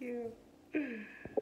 you.